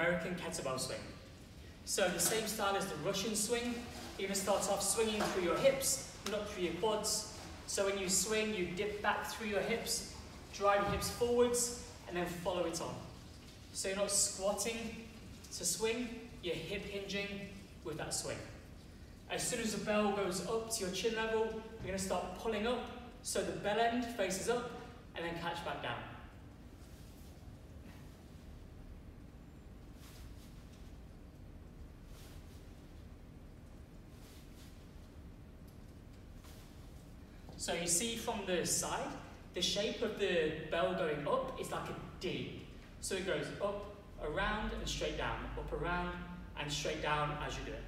American kettlebell swing. So the same style as the Russian swing, you're going to start off swinging through your hips, not through your quads. So when you swing, you dip back through your hips, drive your hips forwards, and then follow it on. So you're not squatting to swing, you're hip hinging with that swing. As soon as the bell goes up to your chin level, you're to start pulling up so the bell end faces up and then catch back down. So you see from the side, the shape of the bell going up is like a D. So it goes up, around and straight down, up, around and straight down as you do it.